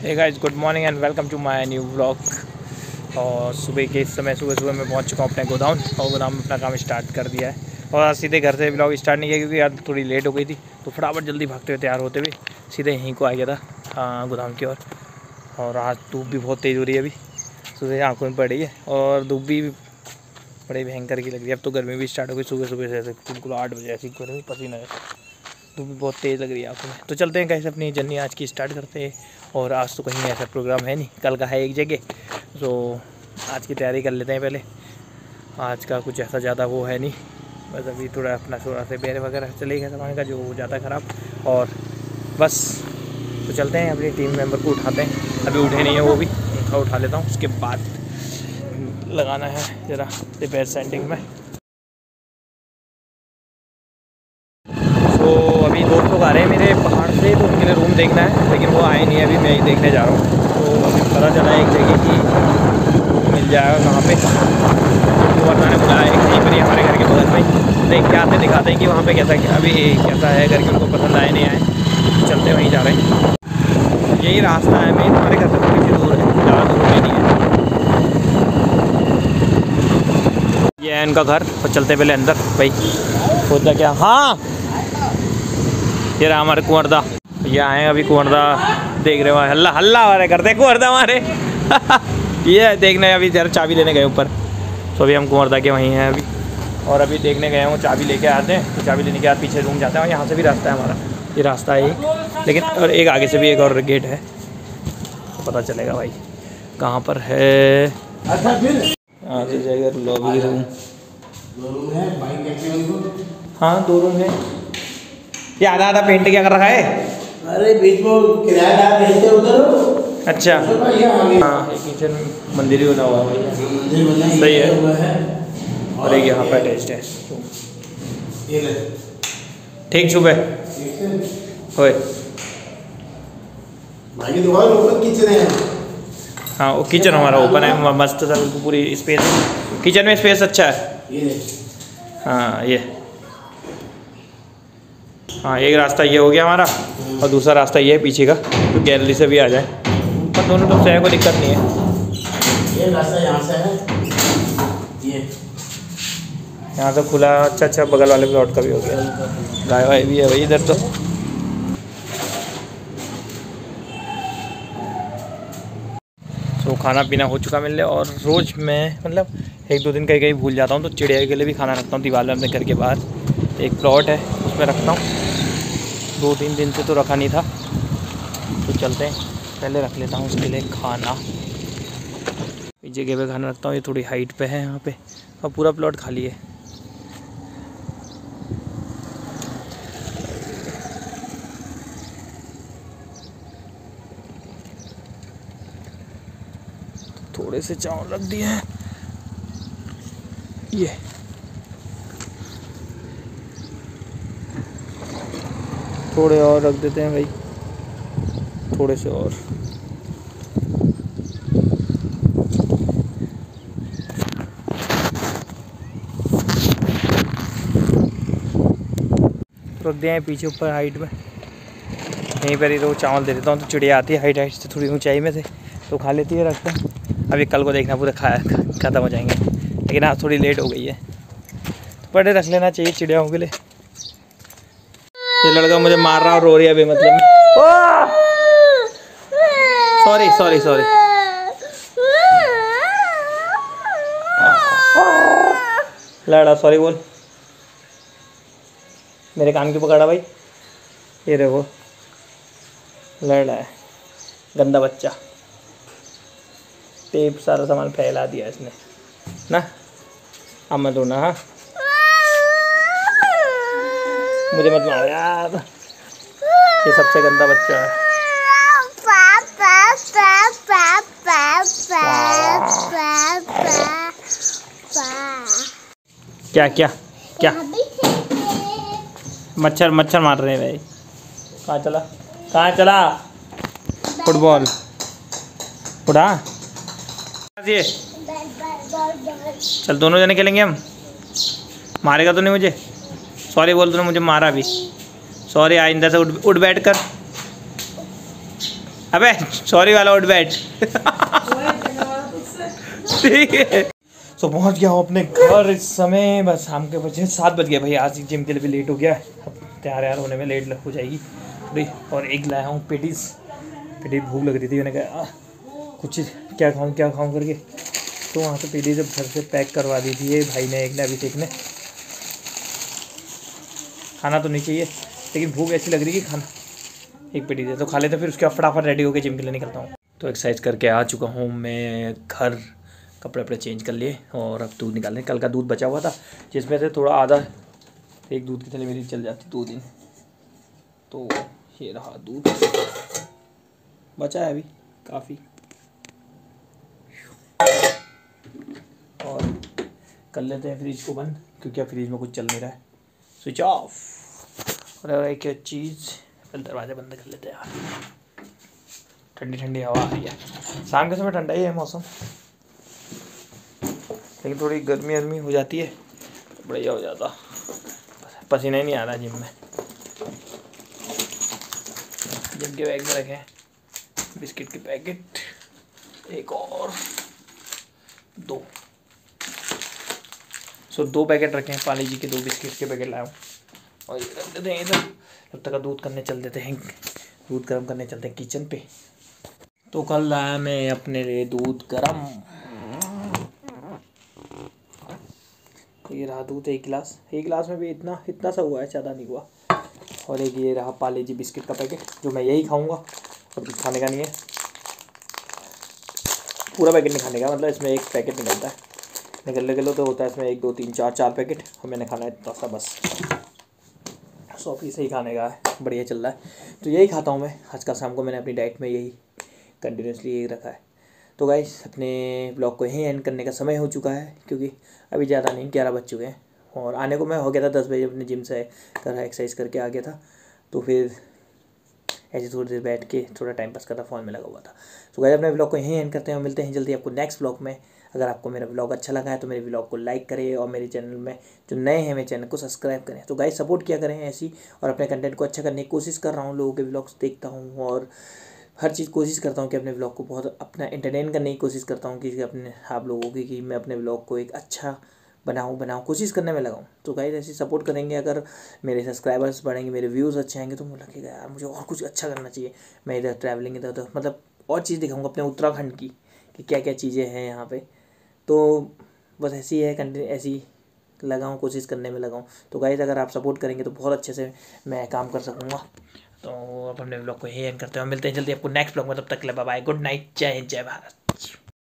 Hey guys good morning and welcome to my new vlog और सुबह के इस समय सुबह सुबह मैं पहुँच चुका हूँ अपने गोदाम और गोदाम में अपना काम स्टार्ट कर दिया है। और आज सीधे घर से ब्लॉग स्टार्ट नहीं किया क्योंकि आज थोड़ी लेट हो गई थी तो फटाफट जल्दी भागते हुए तैयार होते हुए सीधे यहीं को आ गया था हाँ, गोदाम की ओर। और, आज धूप भी बहुत तेज़ हो रही है अभी सुबह आँखों में पड़ रही है। और धूप भी बड़े भयंकर की लग रही है। अब तो गर्मी भी स्टार्ट हो गई सुबह सुबह से बिल्कुल आठ बजे ऐसी पसीना धूप भी बहुत तेज़ लग रही है आपको तो चलते हैं कैसे अपनी जर्नी आज की स्टार्ट करते हैं। और आज तो कहीं ऐसा प्रोग्राम है नहीं। कल का है एक जगह। तो आज की तैयारी कर लेते हैं पहले। आज का कुछ ऐसा ज़्यादा वो है नहीं। बस अभी थोड़ा अपना थोड़ा से बेर वगैरह चले गया सामान का, जो है ख़राब। और बस तो चलते हैं, अपनी टीम मेंबर को उठाते हैं। अभी उठे नहीं है वो भी। उनका उठा लेता हूँ। उसके बाद लगाना है ज़रा रिपेयर सेंटिंग में तो अभी दोस्त लोग आ रहे हैं मेरे पहाड़ से तो उनके लिए रूम देखना है, लेकिन वो आए नहीं अभी, मैं ही देखने जा रहा हूँ। तो अभी पता चला एक जगह की मिल जाएगा कहाँ पे। तो वरना ने बुलाया एक कहीं पर ही हमारे घर के बगल में। देख के आते दिखाते हैं कि वहाँ पे कैसा, अभी कैसा है, घर के उनको पसंद आए, नहीं आए। चलते वहीं जा रहे हैं। यही रास्ता है मेन। हमारे घर से थोड़ी सी दूर है, ज़्यादा दूर में नहीं है। ये है इनका घर और चलते पहले अंदर। भाई होता क्या? हाँ! ये रहा हमारे कुंवरदा ये आए अभी कुंवरदा देख रहे हो हल्ला हल्ला हमारे करते कुंवरदा हमारे ये देखने अभी जरा चाबी लेने गए ऊपर। तो अभी हम कुंवरदा के वहीं हैं अभी। और अभी देखने गए हूँ चाबी लेके आते हैं। तो चाबी लेने के बाद पीछे रूम जाते हैं और यहाँ से भी रास्ता है हमारा। ये रास्ता है एक। लेकिन और एक आगे से भी एक और गेट है। तो पता चलेगा भाई कहाँ पर है। यहाँ से जाएगा लॉबी रूम हाँ दो। रूम है। ये आधा आधा पेंट क्या कर रखा है। अरे बीच में किराएदार रहते उधर अच्छा। हाँ। किचन मंदिर ही बना हुआ है। सही है। और एक यहाँ पर अटैच्ड है। ठीक सुबह होए। बाकी दुकान ओपन किचन है। हाँ वो किचन हमारा ओपन है। मस्त सा बिल्कुल पूरी स्पेस किचन में स्पेस अच्छा है। ये हाँ ये। हाँ एक रास्ता ये हो गया हमारा और दूसरा रास्ता ये है पीछे का जो गैलरी से भी आ जाए। पर दोनों तरफ़ से है कोई दिक्कत नहीं है। ये रास्ता यहाँ से है ये। यहाँ से खुला अच्छा अच्छा बगल वाले प्लॉट का भी हो गया। गाय वाय भी है भाई इधर तो। तो खाना पीना हो चुका मिल और रोज़ मैं मतलब एक दो दिन कहीं कहीं भूल जाता हूँ तो चिड़िया के लिए भी खाना रखता हूँ दीवार में अपने घर के बाहर। एक प्लॉट है। उसमें रखता हूँ। दो तीन दिन से तो रखा नहीं था। तो चलते हैं। पहले रख लेता हूँ उसके लिए खाना। जगह पे खाना रखता हूँ। ये थोड़ी हाइट पे है यहाँ पे। और पूरा प्लॉट खाली है। थोड़े से चावल रख दिए हैं। ये। थोड़े और रख देते हैं भाई। थोड़े से और। रख दिए हैं पीछे ऊपर हाइट में। यहीं पर ही तो चावल दे देता हूँ तो चिड़िया आती है हाइट हाइट से थोड़ी ऊंचाई में से तो खा लेती है रखता अभी कल को देखना, पूरा खा, ख़त्म हो जाएँगे। लेकिन आज थोड़ी लेट हो गई है। तो पहले रख लेना चाहिए चिड़ियाओं के लिए। लड़का मुझे मार रहा और रो रही है बेमतलब सॉरी सॉरी सॉरी लड़ा सॉरी बोल। मेरे कान क्यों पकड़ा भाई? ये देखो। लड़ रहा है। गंदा बच्चा। टेप सारा सामान फैला दिया इसने। ना? अब मत रोना हाँ? मुझे मत मार यार। ये सबसे गंदा बच्चा है। क्या क्या क्या? मच्छर मच्छर मार रहे हैं भाई। कहाँ चला? कहाँ चला? फुटबॉल। उठा। ये। चल दोनों जने खेलेंगे हम। मारेगा तो नहीं मुझे। सॉरी बोल तूने, मुझे मारा भी। सॉरी आइंदा से उठ उठ बैठ कर। अबे, सॉरी वाला उठ बैठ। ठीक है तो पहुँच गया हूँ अपने घर इस समय। बस शाम के बजे, सात बज गए भाई। आज जिम के लिए भी लेट हो गया अब तैयार यार होने में लेट हो जाएगी थोड़ी। और एक लाया हूँ पेटीज। पेटी भूख लग रही थी, मैंने कहा कुछ क्या खाऊँ, क्या खाऊं करके? तो वहाँ से पेटी जब घर से पैक करवा दी थी भाई ने, एक ने, अभिषेक ने। खाना तो नहीं चाहिए, लेकिन भूख ऐसी लग रही कि खाना। एक पेटी दे तो खा लेते फिर उसके बाद फटाफट रेडी होकर जिम के लिए निकलता हूँ। तो एक्सरसाइज करके आ चुका हूँ मैं, घर कपड़े वपड़े चेंज कर लिए और अब दूध निकालने। कल का दूध बचा हुआ था, जिसमें से थोड़ा आधा, एक दूध की थैली मेरी चल जाती दो दिन। तो ये रहा दूध। बचा है अभी, काफ़ी। और कर लेते हैं फ्रिज को बंद, क्योंकि अब फ्रिज में कुछ चल नहीं रहा है। स्विच ऑफ़ और एक चीज़ दरवाज़ा बंद कर लेते हैं ठंडी ठंडी हवा आ रही है। शाम के समय ठंडा ही है मौसम। लेकिन थोड़ी गर्मी वर्मी हो जाती है तो बढ़िया हो जाता। पसीना ही नहीं आ रहा जिम में। जिम के बैग में रखे बिस्किट के पैकेट एक और। दो। सो दो पैकेट रखे हैं, पाली जी के दो बिस्किट के पैकेट लाया हूँ। और ये रख देते हैं इधर। जब तक दूध करने चल देते हैं दूध गर्म करने चलते हैं किचन पे। तो कल लाया मैं अपने लिए दूध गर्म। तो ये रहा दूध एक गिलास। एक गिलास में भी इतना इतना सा हुआ है, ज़्यादा नहीं हुआ। और एक ये रहा पाले जी बिस्किट का पैकेट जो मैं यही खाऊँगा। और कुछ खाने का नहीं है। पूरा पैकेट नहीं खाने का मतलब इसमें एक पैकेट निकलता है। निकलने के लिए तो होता है इसमें एक, दो, तीन, चार चार पैकेट। और मैंने खाना है इतना सा बस। सौ पीस ही खाने का है। बढ़िया चल रहा है। तो यही खाता हूँ मैं। आज कल शाम को मैंने अपनी डाइट में यही कंटिन्यूसली यही रखा है। तो गाइस अपने ब्लॉग को यहीं एंड करने का समय हो चुका है, क्योंकि अभी ज़्यादा नहीं, ग्यारह बज चुके हैं। और आने को मैं हो गया था दस बजे, अपने जिम से कर एक्सरसाइज करके आ गया था। तो फिर ऐसे थोड़ी देर बैठ के थोड़ा टाइम पास करता फ़ोन में लगा हुआ था। तो गाइस अपने ब्लॉग को यहीं एंड करते हैं मिलते हैं जल्दी आपको नेक्स्ट ब्लॉग में। अगर आपको मेरा ब्लॉग अच्छा लगा है तो मेरे ब्लॉग को लाइक करें और मेरे चैनल में जो नए हैं, मेरे चैनल को सब्सक्राइब करें। तो गाइस सपोर्ट किया करें ऐसी और अपने कंटेंट को अच्छा करने की कोशिश कर रहा हूँ, लोगों के ब्लॉग्स देखता हूँ और हर चीज़ कोशिश करता हूँ कि अपने ब्लॉग को बहुत अपना एंटरटेन करने की कोशिश करता हूँ कि अपने आप लोगों की कि मैं अपने ब्लॉग को एक अच्छा बनाऊँ बनाऊँ, कोशिश करने में लगाऊँ। तो गाइस ऐसे सपोर्ट करेंगे अगर मेरे सब्सक्राइबर्स बढ़ेंगे, मेरे व्यूज़ अच्छे आएँगे तो मुझे लगेगा, यार, मुझे और कुछ अच्छा करना चाहिए। मैं इधर ट्रैवलिंग इधर, उधर। मतलब और चीज़ दिखाऊँगा अपने उत्तराखंड की, कि क्या क्या चीज़ें हैं यहाँ पर तो बस ऐसी है कंटिन्यू ऐसी लगाऊँ, कोशिश करने में लगाऊँ। तो गाइस अगर आप सपोर्ट करेंगे तो बहुत अच्छे से मैं काम कर सकूँगा। तो अब अपने ब्लॉग को यही एंड करते हैं। मिलते हैं जल्दी आपको नेक्स्ट ब्लॉग में। तब तक लिए बाय गुड नाइट जय हिंद, जय भारत।